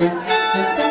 Música